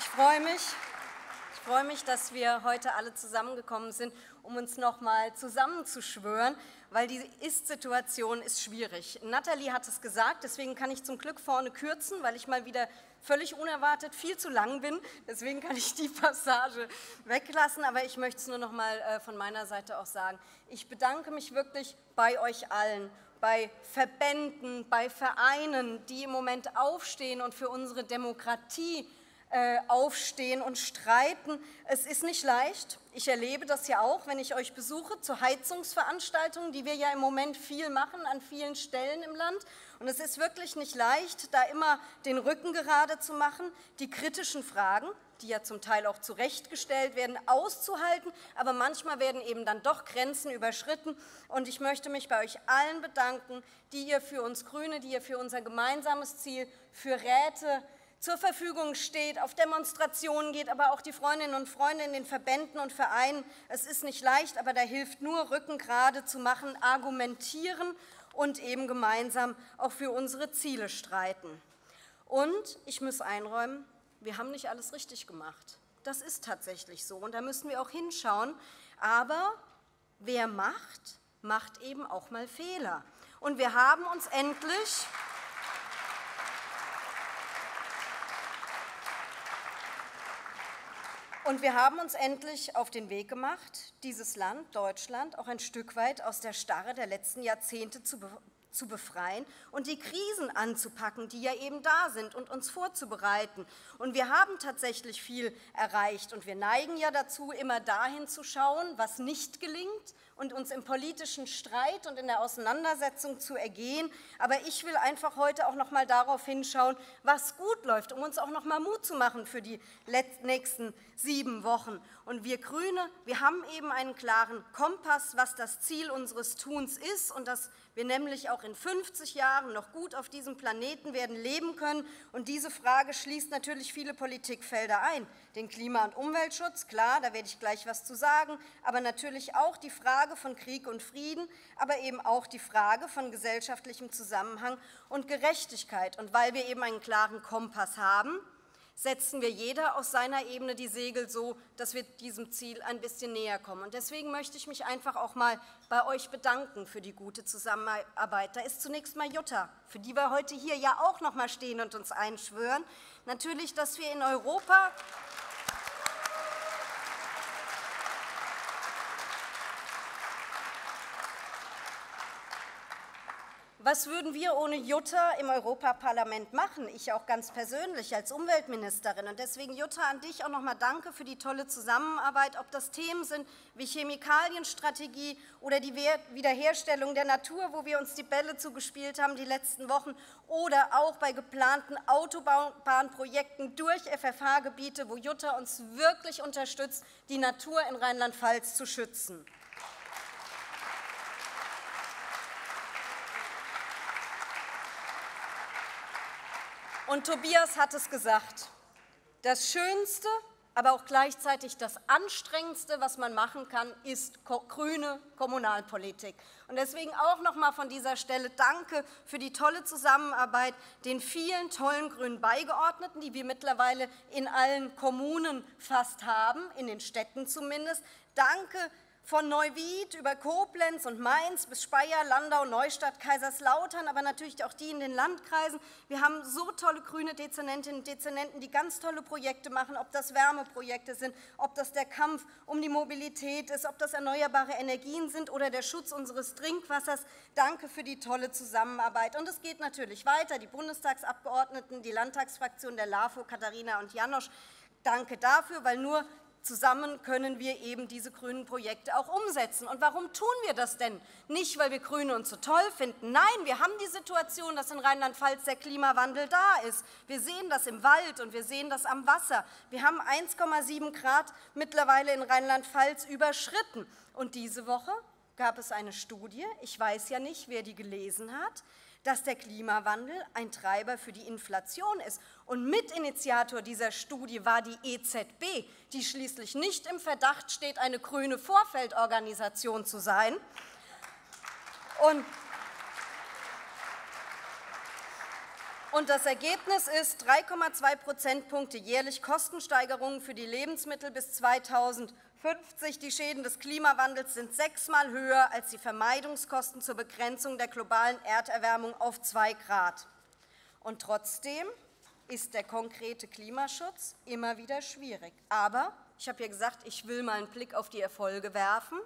Ich freue mich, ich freue mich, dass wir heute alle zusammengekommen sind, um uns noch mal zusammenzuschwören, weil die Ist-Situation ist schwierig. Nathalie hat es gesagt, deswegen kann ich zum Glück vorne kürzen, weil ich mal wieder völlig unerwartet viel zu lang bin. Deswegen kann ich die Passage weglassen, aber ich möchte es nur noch mal äh, von meiner Seite auch sagen. Ich bedanke mich wirklich bei euch allen bei Verbänden, bei Vereinen, die im Moment aufstehen und für unsere Demokratie äh, aufstehen und streiten. Es ist nicht leicht. Ich erlebe das ja auch, wenn ich euch besuche zu Heizungsveranstaltungen, die wir ja im Moment viel machen an vielen Stellen im Land. Und es ist wirklich nicht leicht, da immer den Rücken gerade zu machen, die kritischen Fragen, die ja zum Teil auch zurechtgestellt werden, auszuhalten. Aber manchmal werden eben dann doch Grenzen überschritten. Und ich möchte mich bei euch allen bedanken, die ihr für uns Grüne, die ihr für unser gemeinsames Ziel, für Räte, zur Verfügung steht, auf Demonstrationen geht, aber auch die Freundinnen und Freunde in den Verbänden und Vereinen. Es ist nicht leicht, aber da hilft nur, Rücken gerade zu machen, argumentieren und eben gemeinsam auch für unsere Ziele streiten. Und ich muss einräumen, wir haben nicht alles richtig gemacht. Das ist tatsächlich so und da müssen wir auch hinschauen. Aber wer macht, macht eben auch mal Fehler. Und wir haben uns endlich Und wir haben uns endlich auf den Weg gemacht, dieses Land, Deutschland, auch ein Stück weit aus der Starre der letzten Jahrzehnte zu, zu befreien und die Krisen anzupacken, die ja eben da sind und uns vorzubereiten. Und wir haben tatsächlich viel erreicht und wir neigen ja dazu, immer dahin zu schauen, was nicht gelingt und uns im politischen Streit und in der Auseinandersetzung zu ergehen. Aber ich will einfach heute auch noch mal darauf hinschauen, was gut läuft, um uns auch noch mal Mut zu machen für die nächsten sieben Wochen. Und wir Grüne, wir haben eben einen klaren Kompass, was das Ziel unseres Tuns ist und dass wir nämlich auch in 50 Jahren noch gut auf diesem Planeten werden leben können. Und diese Frage schließt natürlich viele Politikfelder ein. Den Klima- und Umweltschutz, klar, da werde ich gleich was zu sagen, aber natürlich auch die Frage von Krieg und Frieden, aber eben auch die Frage von gesellschaftlichem Zusammenhang und Gerechtigkeit. Und weil wir eben einen klaren Kompass haben, setzen wir jeder aus seiner Ebene die Segel so, dass wir diesem Ziel ein bisschen näher kommen. Und deswegen möchte ich mich einfach auch mal bei euch bedanken für die gute Zusammenarbeit. Da ist zunächst mal Jutta, für die wir heute hier ja auch noch mal stehen und uns einschwören. Natürlich, dass wir in Europa Was würden wir ohne Jutta im Europaparlament machen? Ich auch ganz persönlich als Umweltministerin. Und deswegen, Jutta, an dich auch noch mal danke für die tolle Zusammenarbeit, ob das Themen sind wie Chemikalienstrategie oder die Wiederherstellung der Natur, wo wir uns die Bälle zugespielt haben die letzten Wochen, oder auch bei geplanten Autobahnprojekten durch FFH-Gebiete, wo Jutta uns wirklich unterstützt, die Natur in Rheinland-Pfalz zu schützen. Und Tobias hat es gesagt, das Schönste, aber auch gleichzeitig das Anstrengendste, was man machen kann, ist grüne Kommunalpolitik. Und deswegen auch noch mal von dieser Stelle Danke für die tolle Zusammenarbeit den vielen tollen grünen Beigeordneten, die wir mittlerweile in allen Kommunen fast haben, in den Städten zumindest. Danke von Neuwied über Koblenz und Mainz bis Speyer, Landau, Neustadt, Kaiserslautern, aber natürlich auch die in den Landkreisen. Wir haben so tolle grüne Dezernentinnen und Dezernenten, die ganz tolle Projekte machen, ob das Wärmeprojekte sind, ob das der Kampf um die Mobilität ist, ob das erneuerbare Energien sind oder der Schutz unseres Trinkwassers. Danke für die tolle Zusammenarbeit. Und es geht natürlich weiter. Die Bundestagsabgeordneten, die Landtagsfraktion der LAFO, Katharina und Janosch, Danke dafür, weil nur Zusammen können wir eben diese grünen Projekte auch umsetzen. Und warum tun wir das denn? Nicht, weil wir Grüne uns so toll finden. Nein, wir haben die Situation, dass in Rheinland-Pfalz der Klimawandel da ist. Wir sehen das im Wald und wir sehen das am Wasser. Wir haben 1,7 Grad mittlerweile in Rheinland-Pfalz überschritten. Und diese Woche gab es eine Studie, ich weiß ja nicht, wer die gelesen hat, dass der Klimawandel ein Treiber für die Inflation ist. Und Mitinitiator dieser Studie war die EZB, die schließlich nicht im Verdacht steht, eine grüne Vorfeldorganisation zu sein. Und Und das Ergebnis ist 3,2 Prozentpunkte jährlich Kostensteigerungen für die Lebensmittel bis 2050. Die Schäden des Klimawandels sind sechsmal höher als die Vermeidungskosten zur Begrenzung der globalen Erderwärmung auf 2 Grad. Und trotzdem ist der konkrete Klimaschutz immer wieder schwierig. Aber ich habe ja gesagt, ich will mal einen Blick auf die Erfolge werfen.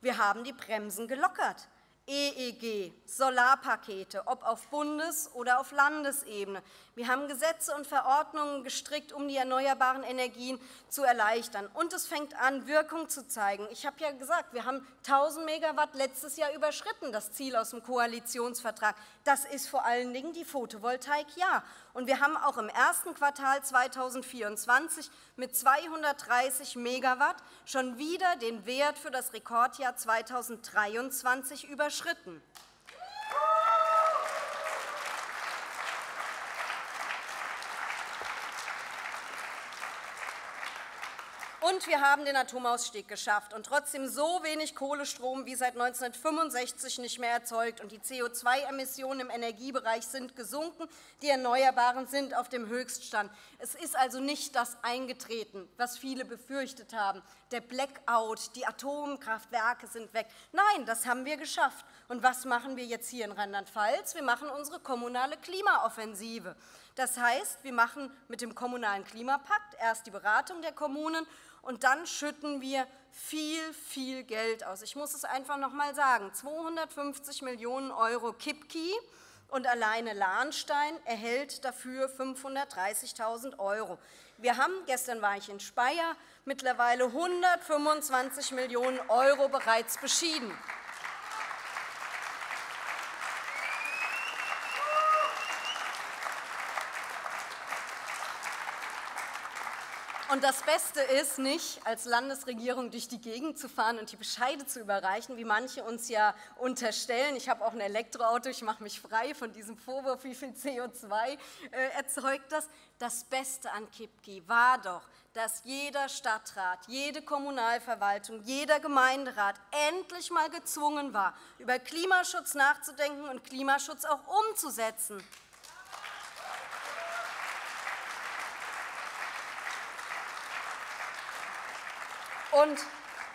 Wir haben die Bremsen gelockert. EEG, Solarpakete, ob auf Bundes- oder auf Landesebene. Wir haben Gesetze und Verordnungen gestrickt, um die erneuerbaren Energien zu erleichtern. Und es fängt an, Wirkung zu zeigen. Ich habe ja gesagt, wir haben 1000 Megawatt letztes Jahr überschritten, das Ziel aus dem Koalitionsvertrag. Das ist vor allen Dingen die Photovoltaik, ja. Und wir haben auch im ersten Quartal 2024 mit 230 Megawatt schon wieder den Wert für das Rekordjahr 2023 überschritten überschritten. Und wir haben den Atomausstieg geschafft und trotzdem so wenig Kohlestrom wie seit 1965 nicht mehr erzeugt. Und die CO2-Emissionen im Energiebereich sind gesunken, die Erneuerbaren sind auf dem Höchststand. Es ist also nicht das eingetreten, was viele befürchtet haben. Der Blackout, die Atomkraftwerke sind weg. Nein, das haben wir geschafft. Und was machen wir jetzt hier in Rheinland-Pfalz? Wir machen unsere kommunale Klimaoffensive. Das heißt, wir machen mit dem Kommunalen Klimapakt erst die Beratung der Kommunen und dann schütten wir viel, viel Geld aus. Ich muss es einfach noch mal sagen, 250 Millionen Euro KIPKI und alleine Lahnstein erhält dafür 530.000 Euro. Wir haben, gestern war ich in Speyer, mittlerweile 125 Millionen Euro bereits beschieden. Und das Beste ist nicht, als Landesregierung durch die Gegend zu fahren und die Bescheide zu überreichen, wie manche uns ja unterstellen. Ich habe auch ein Elektroauto, ich mache mich frei von diesem Vorwurf, wie viel CO2 äh, erzeugt das. Das Beste an Kipki war doch, dass jeder Stadtrat, jede Kommunalverwaltung, jeder Gemeinderat endlich mal gezwungen war, über Klimaschutz nachzudenken und Klimaschutz auch umzusetzen. Und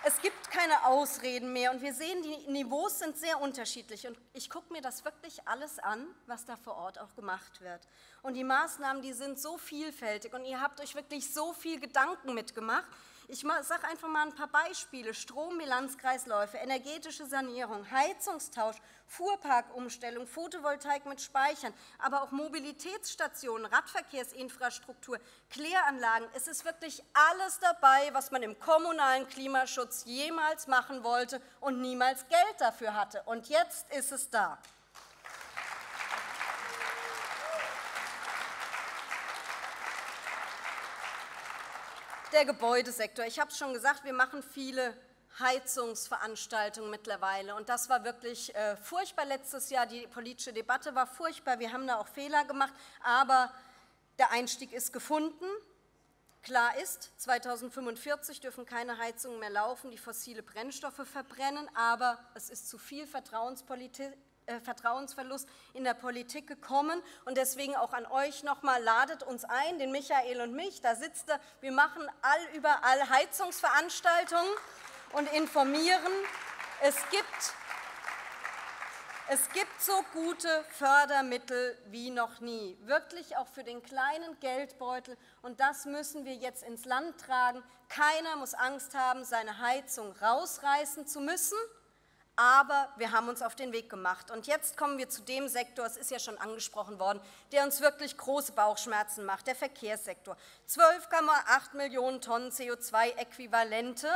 es gibt keine Ausreden mehr. Und wir sehen, die Niveaus sind sehr unterschiedlich. Und ich gucke mir das wirklich alles an, was da vor Ort auch gemacht wird. Und die Maßnahmen, die sind so vielfältig. Und ihr habt euch wirklich so viel Gedanken mitgemacht ich sage einfach mal ein paar Beispiele. Strombilanzkreisläufe, energetische Sanierung, Heizungstausch, Fuhrparkumstellung, Photovoltaik mit Speichern, aber auch Mobilitätsstationen, Radverkehrsinfrastruktur, Kläranlagen. Es ist wirklich alles dabei, was man im kommunalen Klimaschutz jemals machen wollte und niemals Geld dafür hatte. Und jetzt ist es da. Der Gebäudesektor. Ich habe es schon gesagt, wir machen viele Heizungsveranstaltungen mittlerweile. Und das war wirklich äh, furchtbar letztes Jahr. Die politische Debatte war furchtbar. Wir haben da auch Fehler gemacht. Aber der Einstieg ist gefunden. Klar ist, 2045 dürfen keine Heizungen mehr laufen, die fossile Brennstoffe verbrennen. Aber es ist zu viel Vertrauenspolitik äh, Vertrauensverlust in der Politik gekommen. Und deswegen auch an euch nochmal, ladet uns ein, den Michael und mich, da sitzt er. Wir machen all überall Heizungsveranstaltungen und informieren. Es gibt, es gibt so gute Fördermittel wie noch nie, wirklich auch für den kleinen Geldbeutel. Und das müssen wir jetzt ins Land tragen. Keiner muss Angst haben, seine Heizung rausreißen zu müssen aber wir haben uns auf den Weg gemacht. Und jetzt kommen wir zu dem Sektor, es ist ja schon angesprochen worden, der uns wirklich große Bauchschmerzen macht, der Verkehrssektor. 12,8 Millionen Tonnen CO2-Äquivalente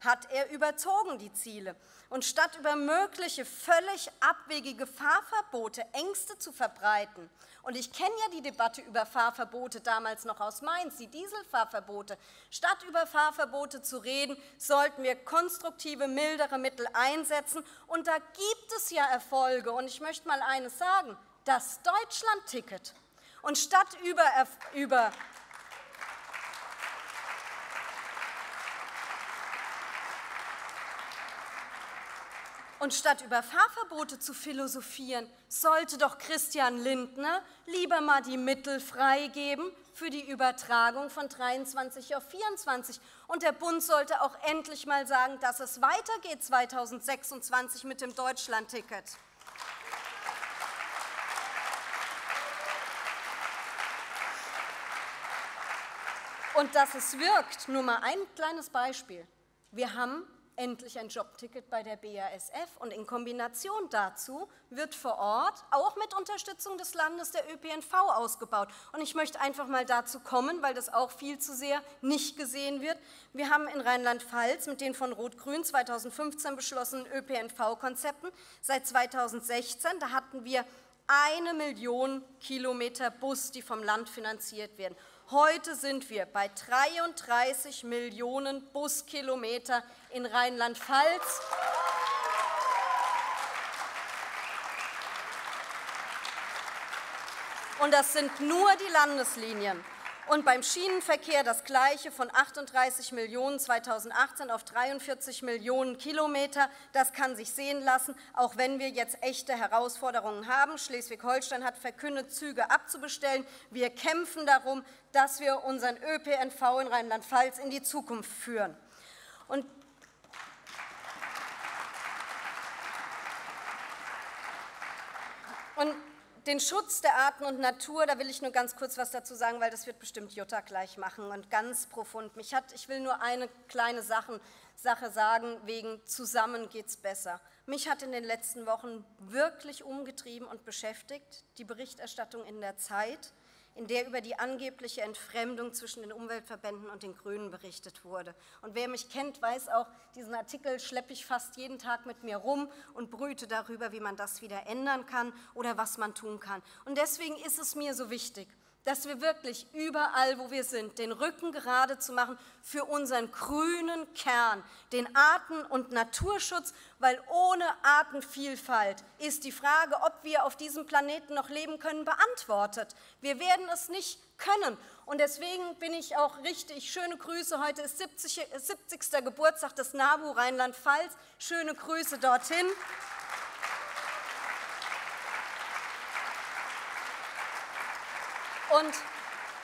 hat er überzogen, die Ziele. Und statt über mögliche völlig abwegige Fahrverbote Ängste zu verbreiten, und ich kenne ja die Debatte über Fahrverbote damals noch aus Mainz, die Dieselfahrverbote, statt über Fahrverbote zu reden, sollten wir konstruktive, mildere Mittel einsetzen. Und da gibt es ja Erfolge. Und ich möchte mal eines sagen, das Deutschland-Ticket. Und statt über, über Und statt über Fahrverbote zu philosophieren, sollte doch Christian Lindner lieber mal die Mittel freigeben für die Übertragung von 23 auf 24. Und der Bund sollte auch endlich mal sagen, dass es weitergeht 2026 mit dem Deutschlandticket. Und dass es wirkt, nur mal ein kleines Beispiel. Wir haben endlich ein Jobticket bei der BASF und in Kombination dazu wird vor Ort auch mit Unterstützung des Landes der ÖPNV ausgebaut. Und ich möchte einfach mal dazu kommen, weil das auch viel zu sehr nicht gesehen wird. Wir haben in Rheinland-Pfalz mit den von Rot-Grün 2015 beschlossenen ÖPNV-Konzepten seit 2016, da hatten wir eine Million Kilometer Bus, die vom Land finanziert werden. Heute sind wir bei 33 Millionen Buskilometer in Rheinland-Pfalz. Und das sind nur die Landeslinien. Und beim Schienenverkehr das Gleiche von 38 Millionen 2018 auf 43 Millionen Kilometer. Das kann sich sehen lassen, auch wenn wir jetzt echte Herausforderungen haben. Schleswig-Holstein hat verkündet, Züge abzubestellen. Wir kämpfen darum, dass wir unseren ÖPNV in Rheinland-Pfalz in die Zukunft führen. Und und den Schutz der Arten und Natur, da will ich nur ganz kurz was dazu sagen, weil das wird bestimmt Jutta gleich machen und ganz profund. Mich hat, ich will nur eine kleine Sache, Sache sagen, wegen zusammen geht es besser. Mich hat in den letzten Wochen wirklich umgetrieben und beschäftigt die Berichterstattung in der Zeit in der über die angebliche Entfremdung zwischen den Umweltverbänden und den Grünen berichtet wurde. Und wer mich kennt, weiß auch, diesen Artikel schleppe ich fast jeden Tag mit mir rum und brüte darüber, wie man das wieder ändern kann oder was man tun kann. Und deswegen ist es mir so wichtig, dass wir wirklich überall, wo wir sind, den Rücken gerade zu machen für unseren grünen Kern, den Arten- und Naturschutz, weil ohne Artenvielfalt ist die Frage, ob wir auf diesem Planeten noch leben können, beantwortet. Wir werden es nicht können. Und deswegen bin ich auch richtig, schöne Grüße, heute ist 70. 70. Geburtstag des NABU Rheinland-Pfalz, schöne Grüße dorthin. Und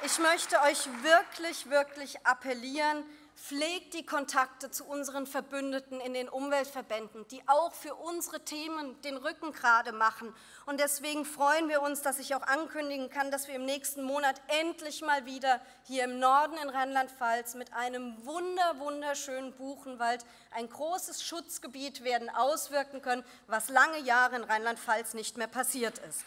ich möchte euch wirklich, wirklich appellieren, pflegt die Kontakte zu unseren Verbündeten in den Umweltverbänden, die auch für unsere Themen den Rücken gerade machen. Und deswegen freuen wir uns, dass ich auch ankündigen kann, dass wir im nächsten Monat endlich mal wieder hier im Norden in Rheinland-Pfalz mit einem wunder, wunderschönen Buchenwald ein großes Schutzgebiet werden auswirken können, was lange Jahre in Rheinland-Pfalz nicht mehr passiert ist.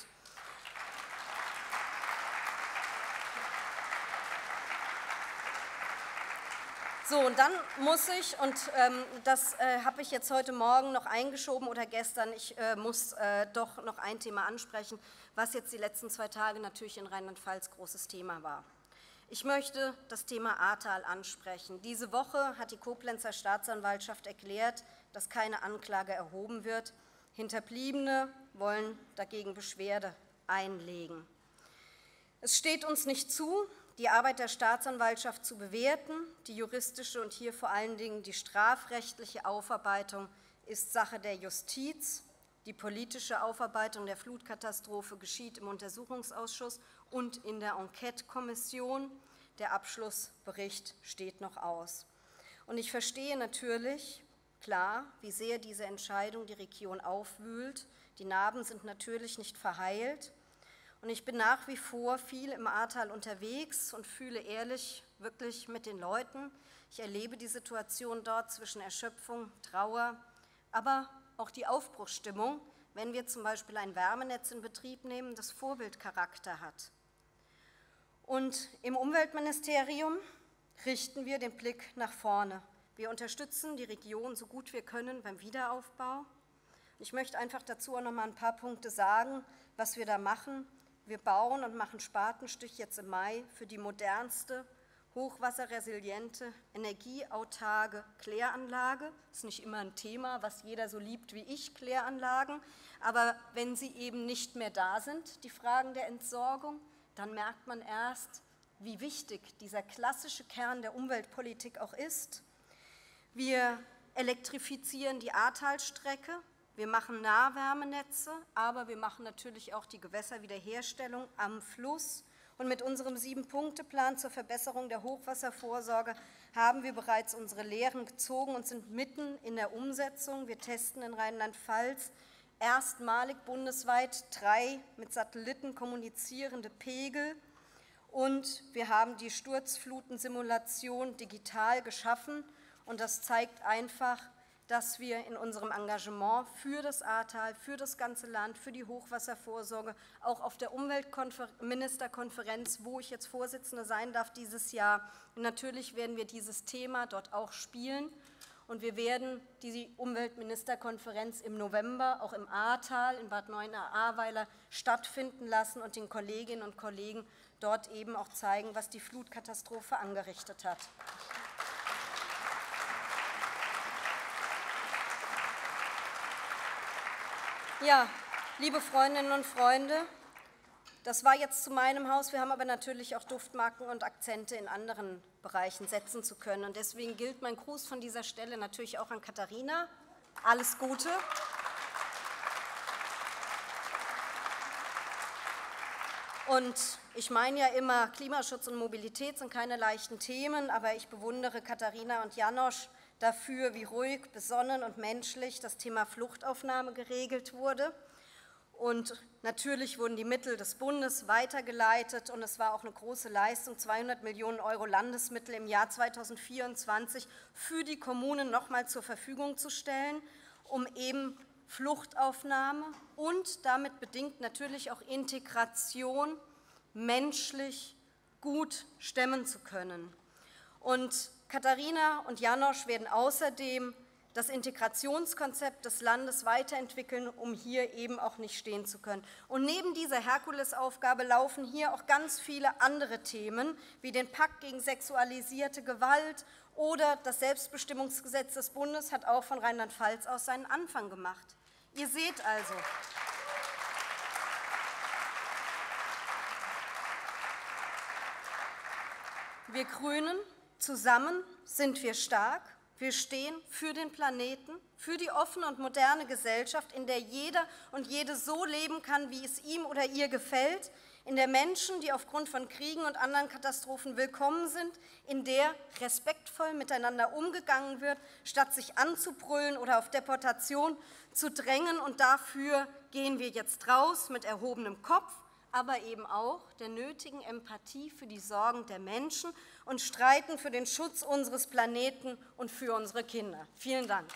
So, und dann muss ich, und ähm, das äh, habe ich jetzt heute Morgen noch eingeschoben oder gestern, ich äh, muss äh, doch noch ein Thema ansprechen, was jetzt die letzten zwei Tage natürlich in Rheinland-Pfalz großes Thema war. Ich möchte das Thema Ahrtal ansprechen. Diese Woche hat die Koblenzer Staatsanwaltschaft erklärt, dass keine Anklage erhoben wird. Hinterbliebene wollen dagegen Beschwerde einlegen. Es steht uns nicht zu, die Arbeit der Staatsanwaltschaft zu bewerten. Die juristische und hier vor allen Dingen die strafrechtliche Aufarbeitung ist Sache der Justiz. Die politische Aufarbeitung der Flutkatastrophe geschieht im Untersuchungsausschuss und in der Enquete-Kommission. Der Abschlussbericht steht noch aus. Und ich verstehe natürlich, klar, wie sehr diese Entscheidung die Region aufwühlt. Die Narben sind natürlich nicht verheilt. Und ich bin nach wie vor viel im Ahrtal unterwegs und fühle ehrlich wirklich mit den Leuten. Ich erlebe die Situation dort zwischen Erschöpfung, Trauer, aber auch die Aufbruchsstimmung, wenn wir zum Beispiel ein Wärmenetz in Betrieb nehmen, das Vorbildcharakter hat. Und im Umweltministerium richten wir den Blick nach vorne. Wir unterstützen die Region so gut wir können beim Wiederaufbau. Ich möchte einfach dazu auch noch mal ein paar Punkte sagen, was wir da machen. Wir bauen und machen Spatenstich jetzt im Mai für die modernste, hochwasserresiliente, energieautarge Kläranlage. Ist nicht immer ein Thema, was jeder so liebt wie ich, Kläranlagen. Aber wenn sie eben nicht mehr da sind, die Fragen der Entsorgung, dann merkt man erst, wie wichtig dieser klassische Kern der Umweltpolitik auch ist. Wir elektrifizieren die Ahrtalstrecke wir machen Nahwärmenetze, aber wir machen natürlich auch die Gewässerwiederherstellung am Fluss. Und mit unserem Sieben-Punkte-Plan zur Verbesserung der Hochwasservorsorge haben wir bereits unsere Lehren gezogen und sind mitten in der Umsetzung. Wir testen in Rheinland-Pfalz erstmalig bundesweit drei mit Satelliten kommunizierende Pegel und wir haben die Sturzflutensimulation digital geschaffen und das zeigt einfach, dass wir in unserem Engagement für das Ahrtal, für das ganze Land, für die Hochwasservorsorge, auch auf der Umweltministerkonferenz, wo ich jetzt Vorsitzende sein darf dieses Jahr, natürlich werden wir dieses Thema dort auch spielen. Und wir werden die Umweltministerkonferenz im November auch im Ahrtal in Bad Neuenahr-Ahrweiler stattfinden lassen und den Kolleginnen und Kollegen dort eben auch zeigen, was die Flutkatastrophe angerichtet hat. Ja, liebe Freundinnen und Freunde, das war jetzt zu meinem Haus. Wir haben aber natürlich auch Duftmarken und Akzente in anderen Bereichen setzen zu können. Und deswegen gilt mein Gruß von dieser Stelle natürlich auch an Katharina. Alles Gute. Und ich meine ja immer, Klimaschutz und Mobilität sind keine leichten Themen, aber ich bewundere Katharina und Janosch dafür, wie ruhig, besonnen und menschlich das Thema Fluchtaufnahme geregelt wurde. Und natürlich wurden die Mittel des Bundes weitergeleitet und es war auch eine große Leistung, 200 Millionen Euro Landesmittel im Jahr 2024 für die Kommunen noch einmal zur Verfügung zu stellen, um eben Fluchtaufnahme und damit bedingt natürlich auch Integration menschlich gut stemmen zu können. Und Katharina und Janosch werden außerdem das Integrationskonzept des Landes weiterentwickeln, um hier eben auch nicht stehen zu können. Und neben dieser Herkulesaufgabe laufen hier auch ganz viele andere Themen, wie den Pakt gegen sexualisierte Gewalt oder das Selbstbestimmungsgesetz des Bundes hat auch von Rheinland-Pfalz aus seinen Anfang gemacht. Ihr seht also, wir Grünen Zusammen sind wir stark. Wir stehen für den Planeten, für die offene und moderne Gesellschaft, in der jeder und jede so leben kann, wie es ihm oder ihr gefällt, in der Menschen, die aufgrund von Kriegen und anderen Katastrophen willkommen sind, in der respektvoll miteinander umgegangen wird, statt sich anzubrüllen oder auf Deportation zu drängen. Und dafür gehen wir jetzt raus mit erhobenem Kopf aber eben auch der nötigen Empathie für die Sorgen der Menschen und streiten für den Schutz unseres Planeten und für unsere Kinder. Vielen Dank.